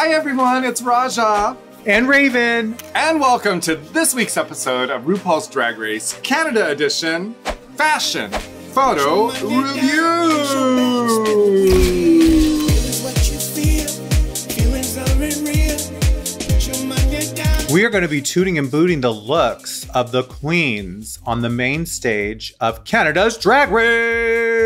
Hi everyone, it's Raja. And Raven. And welcome to this week's episode of RuPaul's Drag Race Canada Edition Fashion Photo Review. We are going to be tooting and booting the looks of the queens on the main stage of Canada's Drag Race.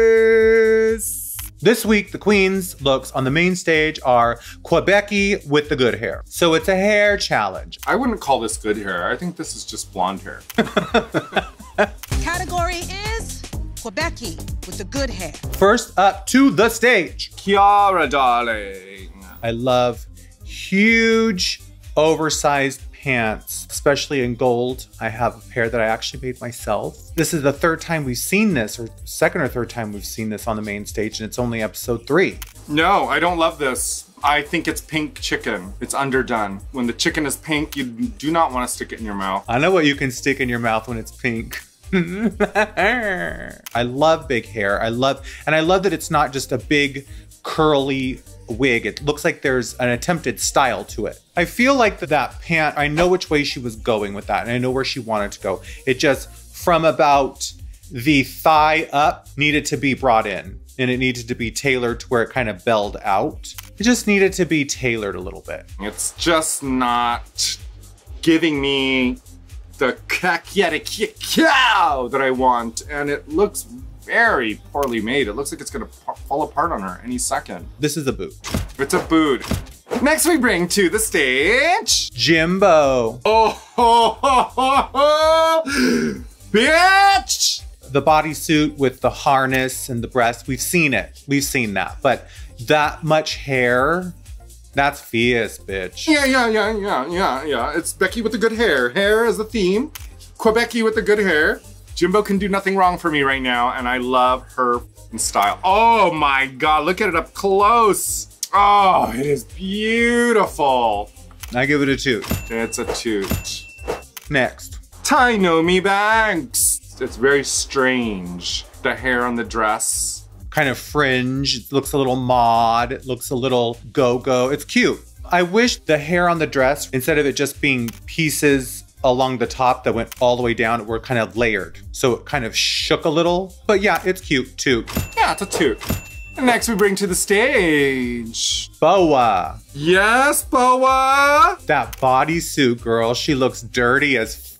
This week, the queens' looks on the main stage are Que-Becky with the good hair. So it's a hair challenge. I wouldn't call this good hair. I think this is just blonde hair. Category is Que-Becky with the good hair. First up to the stage. Kiara, darling. I love huge, oversized pants, especially in gold. I have a pair that I actually made myself. This is the third time we've seen this, or second or third time we've seen this on the main stage, and it's only episode three. No, I don't love this. I think it's pink chicken. It's underdone. When the chicken is pink, you do not want to stick it in your mouth. I know what you can stick in your mouth when it's pink. I love big hair. I love, and I love that it's not just a big curly wig. It looks like there's an attempted style to it. I feel like that, that pant, I know which way she was going with that, and I know where she wanted to go. It just, from about the thigh up, needed to be brought in. And it needed to be tailored to where it kind of belled out. It just needed to be tailored a little bit. It's just not giving me the cow that I want. And it looks very poorly made. It looks like it's gonna fall apart on her any second. This is a boot. It's a boot. Next we bring to the stage... Jimbo. Oh, ho, ho, ho, ho. bitch! The bodysuit with the harness and the breast, we've seen it. We've seen that. But that much hair, that's fierce, bitch. Yeah, yeah, yeah, yeah, yeah, yeah. It's Becky with the good hair. Hair is the theme. Que-Becky with the good hair. Jimbo can do nothing wrong for me right now, and I love her style. Oh my god, look at it up close. Oh, it is beautiful. I give it a toot. It's a toot. Next. Tynomi Banks. It's very strange. The hair on the dress. Kind of fringe. It looks a little mod. It looks a little go-go. It's cute. I wish the hair on the dress, instead of it just being pieces along the top that went all the way down were kind of layered. So it kind of shook a little. But yeah, it's cute too. Yeah, it's a toot. And next we bring to the stage... Boa. Yes, Boa! That bodysuit girl, she looks dirty as...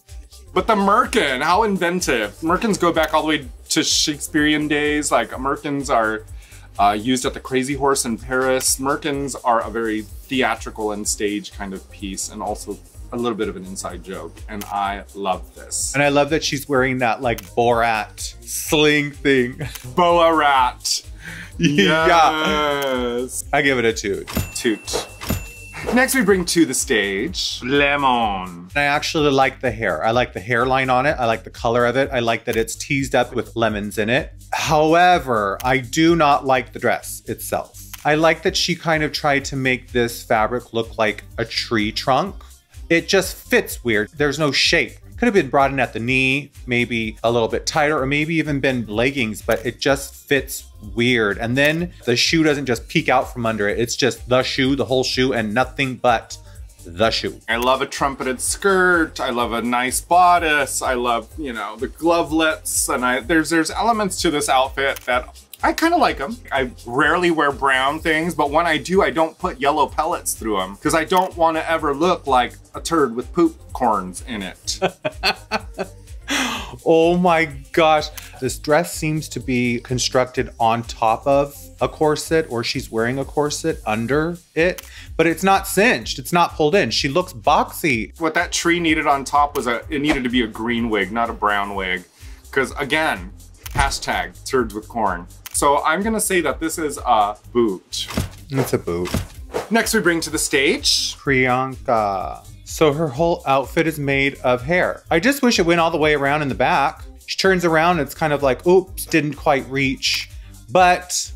But the merkin, how inventive. Merkins go back all the way to Shakespearean days. Like, merkins are uh, used at the Crazy Horse in Paris. Merkins are a very theatrical and stage kind of piece and also a little bit of an inside joke, and I love this. And I love that she's wearing that like Borat sling thing. Boa rat. Yes. I give it a toot. Toot. Next, we bring to the stage Lemon. I actually like the hair. I like the hairline on it. I like the color of it. I like that it's teased up with lemons in it. However, I do not like the dress itself. I like that she kind of tried to make this fabric look like a tree trunk it just fits weird. There's no shape. Could have been brought in at the knee, maybe a little bit tighter, or maybe even been leggings, but it just fits weird. And then the shoe doesn't just peek out from under it. It's just the shoe, the whole shoe, and nothing but the shoe. I love a trumpeted skirt. I love a nice bodice. I love, you know, the glovelets. And I there's there's elements to this outfit that I kind of like them. I rarely wear brown things, but when I do, I don't put yellow pellets through them because I don't want to ever look like a turd with poop corns in it. oh my gosh. This dress seems to be constructed on top of a corset or she's wearing a corset under it, but it's not cinched. It's not pulled in. She looks boxy. What that tree needed on top was a, it needed to be a green wig, not a brown wig. Because again, hashtag turds with corn. So I'm gonna say that this is a boot. It's a boot. Next we bring to the stage Priyanka. So her whole outfit is made of hair. I just wish it went all the way around in the back. She turns around, it's kind of like, oops, didn't quite reach. But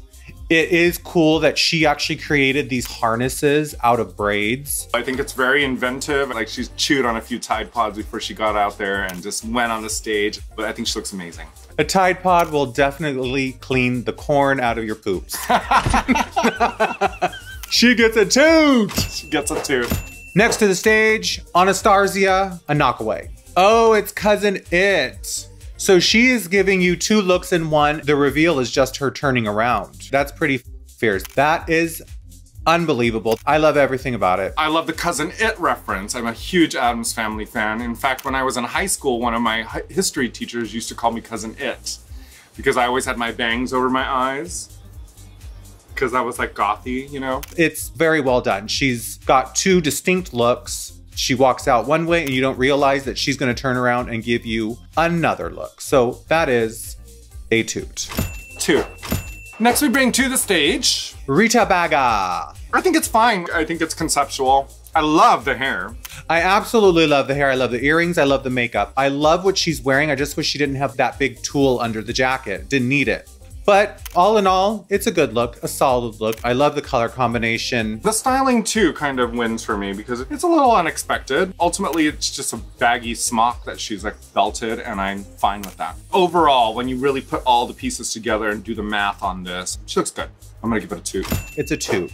it is cool that she actually created these harnesses out of braids. I think it's very inventive. Like she's chewed on a few Tide Pods before she got out there and just went on the stage. But I think she looks amazing. A Tide Pod will definitely clean the corn out of your poops. She gets a toot. She gets a toot. Next to the stage, Anastarzia Anaquway. Oh, it's cousin It. So she is giving you two looks in one. The reveal is just her turning around. That's pretty fierce. That is unbelievable. I love everything about it. I love the Cousin It reference. I'm a huge Addams Family fan. In fact, when I was in high school, one of my history teachers used to call me Cousin It because I always had my bangs over my eyes. Because I was like gothy, you know? It's very well done. She's got two distinct looks. She walks out one way and you don't realize that she's going to turn around and give you another look. So that is a toot. Two. Next, we bring to the stage. Rita Baga. I think it's fine. I think it's conceptual. I love the hair. I absolutely love the hair. I love the earrings. I love the makeup. I love what she's wearing. I just wish she didn't have that big tulle under the jacket. Didn't need it. But all in all, it's a good look, a solid look. I love the color combination. The styling too kind of wins for me because it's a little unexpected. Ultimately, it's just a baggy smock that she's like belted and I'm fine with that. Overall, when you really put all the pieces together and do the math on this, she looks good. I'm gonna give it a two. It's a two.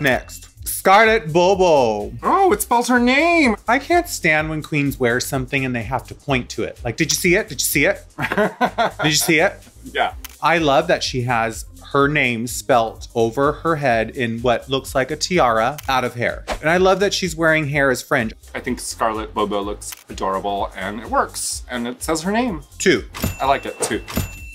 Next, Scarlett BoBo. Oh, it spells her name. I can't stand when queens wear something and they have to point to it. Like, did you see it? Did you see it? did you see it? Yeah. I love that she has her name spelt over her head in what looks like a tiara out of hair. And I love that she's wearing hair as fringe. I think Scarlett BoBo looks adorable and it works. And it says her name. Two. I like it too.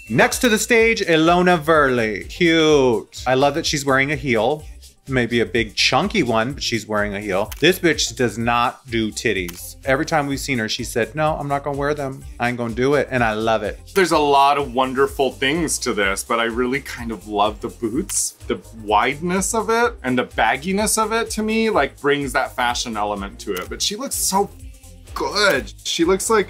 Next to the stage, Ilona Verley. Cute. I love that she's wearing a heel. Maybe a big chunky one, but she's wearing a heel. This bitch does not do titties. Every time we've seen her, she said, No, I'm not gonna wear them. I ain't gonna do it. And I love it. There's a lot of wonderful things to this, but I really kind of love the boots. The wideness of it and the bagginess of it to me like brings that fashion element to it. But she looks so good. She looks like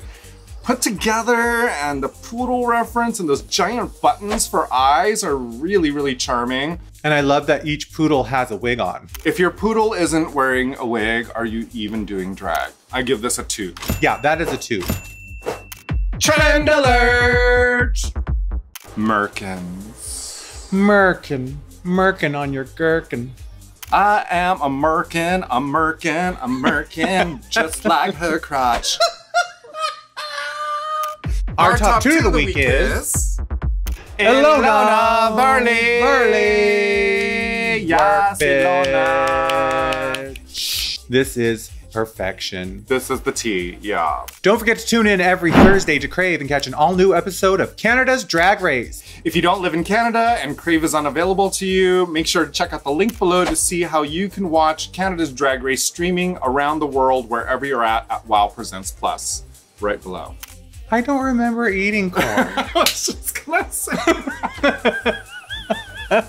put together and the poodle reference and those giant buttons for eyes are really, really charming. And I love that each poodle has a wig on. If your poodle isn't wearing a wig, are you even doing drag? I give this a two. Yeah, that is a two. Trend alert! Merkins. Merkin. Merkin on your gherkin. I am a merkin, a merkin, a merkin, just like her crotch. Our, top, two of the week, is Ilona Verley. Verley. Yes. Ilona. This is perfection. This is the tea, yeah. Don't forget to tune in every Thursday to Crave and catch an all new episode of Canada's Drag Race. If you don't live in Canada and Crave is unavailable to you, make sure to check out the link below to see how you can watch Canada's Drag Race streaming around the world wherever you're at at WoW Presents Plus. Right below. I don't remember eating corn. I was just gonna say.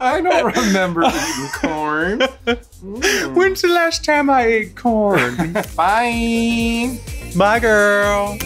I don't remember eating corn. Mm. When's the last time I ate corn? Bye. Bye, girl.